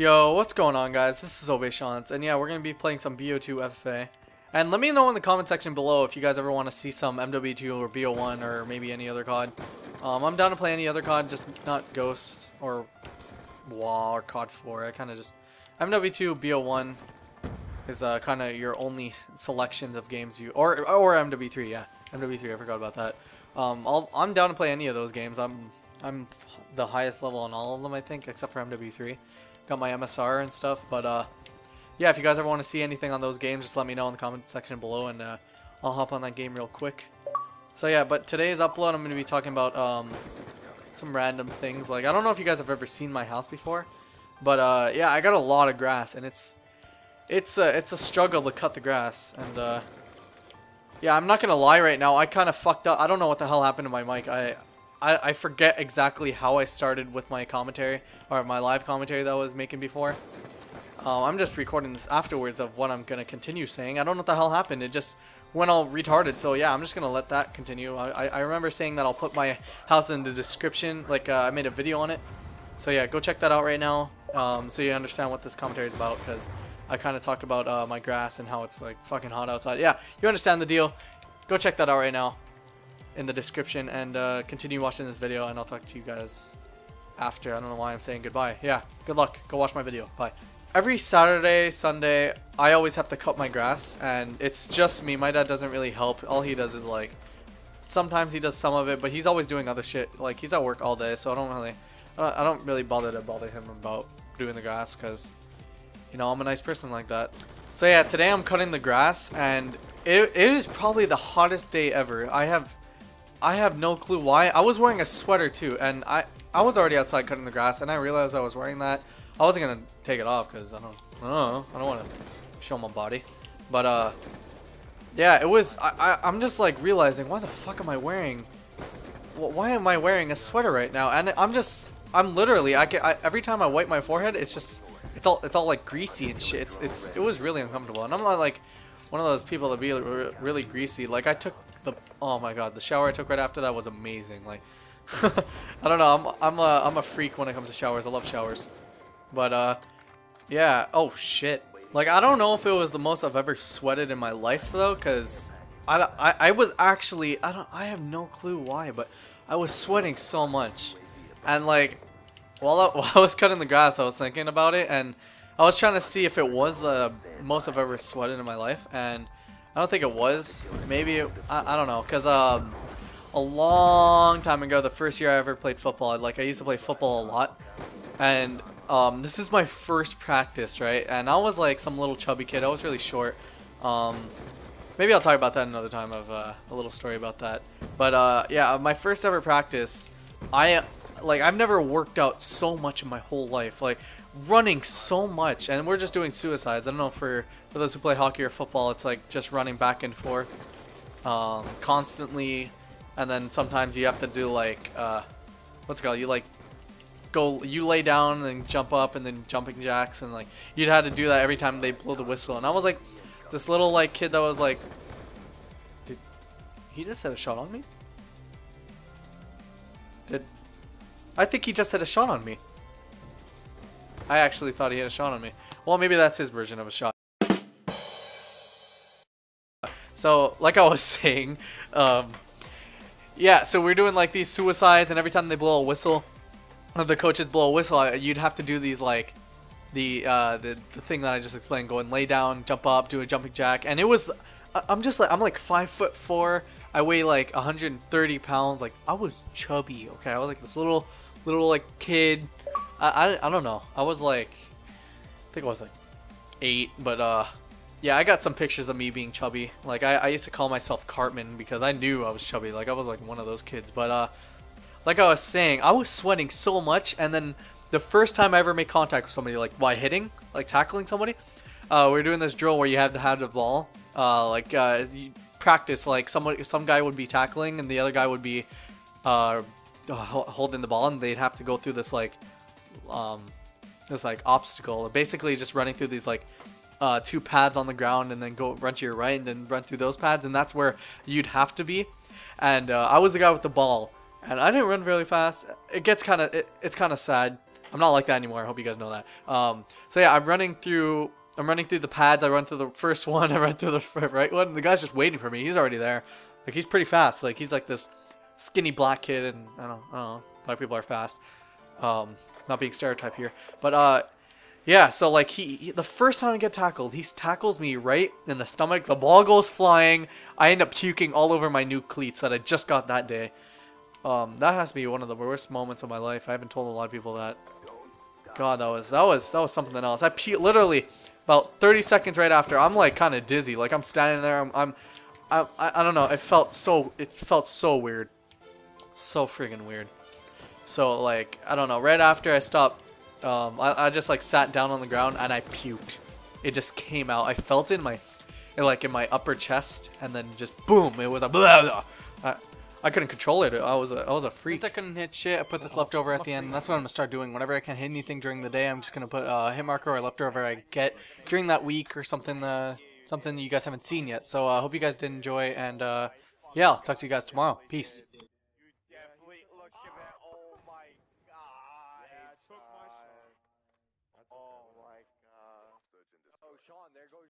Yo, what's going on guys? This is ObeySeans, and yeah, we're going to be playing some BO2 FFA. And let me know in the comment section below if you guys ever want to see some MW2 or BO1 or maybe any other COD. Um, I'm down to play any other COD, just not Ghosts or WoW or COD 4. I kind of just... MW2, BO1 is uh, kind of your only selections of games you... Or, or MW3, yeah. MW3, I forgot about that. Um, i am down to play any of those games. I'm I'm the highest level on all of them, I think, except for MW3 got my MSR and stuff. But uh, yeah, if you guys ever want to see anything on those games, just let me know in the comment section below, and uh, I'll hop on that game real quick. So yeah, but today's upload, I'm going to be talking about um, some random things. Like, I don't know if you guys have ever seen my house before, but uh, yeah, I got a lot of grass, and it's it's a, it's a struggle to cut the grass. And uh, yeah, I'm not going to lie right now, I kind of fucked up. I don't know what the hell happened to my mic. I I, I forget exactly how I started with my commentary, or my live commentary that I was making before. Uh, I'm just recording this afterwards of what I'm going to continue saying. I don't know what the hell happened. It just went all retarded. So yeah, I'm just going to let that continue. I, I remember saying that I'll put my house in the description. Like uh, I made a video on it. So yeah, go check that out right now. Um, so you understand what this commentary is about. Because I kind of talk about uh, my grass and how it's like fucking hot outside. Yeah, you understand the deal. Go check that out right now in the description and uh, continue watching this video and I'll talk to you guys after. I don't know why I'm saying goodbye. Yeah, good luck. Go watch my video. Bye. Every Saturday, Sunday, I always have to cut my grass and it's just me. My dad doesn't really help. All he does is like, sometimes he does some of it, but he's always doing other shit. Like he's at work all day, so I don't really, I don't really bother to bother him about doing the grass because, you know, I'm a nice person like that. So yeah, today I'm cutting the grass and it, it is probably the hottest day ever. I have I have no clue why. I was wearing a sweater too, and I I was already outside cutting the grass, and I realized I was wearing that. I wasn't gonna take it off because I don't I don't I don't want to show my body, but uh yeah it was I, I I'm just like realizing why the fuck am I wearing why am I wearing a sweater right now? And I'm just I'm literally I get I, every time I wipe my forehead it's just it's all it's all like greasy and shit. It's it's it was really uncomfortable, and I'm not like one of those people that be really greasy. Like I took the oh my god, the shower I took right after that was amazing. Like I don't know, I'm I'm a I'm a freak when it comes to showers. I love showers. But uh yeah, oh shit. Like I don't know if it was the most I've ever sweated in my life though cuz I, I I was actually I don't I have no clue why, but I was sweating so much. And like while I, while I was cutting the grass, I was thinking about it and I was trying to see if it was the most I've ever sweated in my life and I don't think it was. Maybe, it, I, I don't know. Because um, a long time ago, the first year I ever played football, like I used to play football a lot. And um, this is my first practice, right? And I was like some little chubby kid. I was really short. Um, maybe I'll talk about that another time of uh, a little story about that. But uh, yeah, my first ever practice, I like I've never worked out so much in my whole life. Like running so much, and we're just doing suicides. I don't know for for those who play hockey or football, it's like just running back and forth um, constantly, and then sometimes you have to do like uh, what's it called? You like go, you lay down and jump up, and then jumping jacks, and like you'd have to do that every time they blow the whistle. And I was like this little like kid that was like, did he just had a shot on me? Did I think he just had a shot on me? I actually thought he had a shot on me. Well, maybe that's his version of a shot. So, like I was saying, um, yeah, so we're doing like these suicides, and every time they blow a whistle, the coaches blow a whistle, you'd have to do these like the uh, the the thing that I just explained: go and lay down, jump up, do a jumping jack, and it was. I'm just like I'm like five foot four. I weigh like 130 pounds. Like I was chubby. Okay, I was like this little little like kid. I I, I don't know. I was like I think I was like eight, but uh yeah, I got some pictures of me being chubby. Like, I, I used to call myself Cartman because I knew I was chubby. Like, I was like one of those kids. But, uh, like I was saying, I was sweating so much. And then the first time I ever made contact with somebody, like, by hitting, like, tackling somebody, uh, we are doing this drill where you had to have the ball. Uh, like, uh, you practice, like, somebody, some guy would be tackling and the other guy would be, uh, holding the ball. And they'd have to go through this, like, um, this, like, obstacle. Basically, just running through these, like, uh, two pads on the ground and then go run to your right and then run through those pads and that's where you'd have to be. And uh, I was the guy with the ball and I didn't run really fast. It gets kind of it, it's kind of sad I'm not like that anymore. I hope you guys know that. Um, so yeah, I'm running through. I'm running through the pads. I run through the first one. I run through the right one. The guy's just waiting for me. He's already there. Like he's pretty fast. Like he's like this skinny black kid, and I don't, I don't know. Black people are fast. Um, not being stereotyped here, but uh, yeah. So like he, he, the first time I get tackled, he tackles me right in the stomach. The ball goes flying. I end up puking all over my new cleats that I just got that day. Um, that has to be one of the worst moments of my life. I haven't told a lot of people that. God, that was that was that was something else. I pu literally about 30 seconds right after. I'm like kind of dizzy. Like I'm standing there. I'm, I'm I, I don't know. It felt so. It felt so weird. So friggin' weird. So like I don't know. Right after I stopped, um, I, I just like sat down on the ground and I puked. It just came out. I felt it in my, like in my upper chest, and then just boom. It was a blah blah. I, I couldn't control it. I was a, I was a freak. Since I couldn't hit shit, I put this leftover at the end. And that's what I'm gonna start doing. Whenever I can't hit anything during the day, I'm just gonna put a hit marker or leftover I get during that week or something. Uh, something you guys haven't seen yet. So I uh, hope you guys did enjoy, and uh, yeah, I'll talk to you guys tomorrow. Peace. Oh my god. Oh, Sean, there goes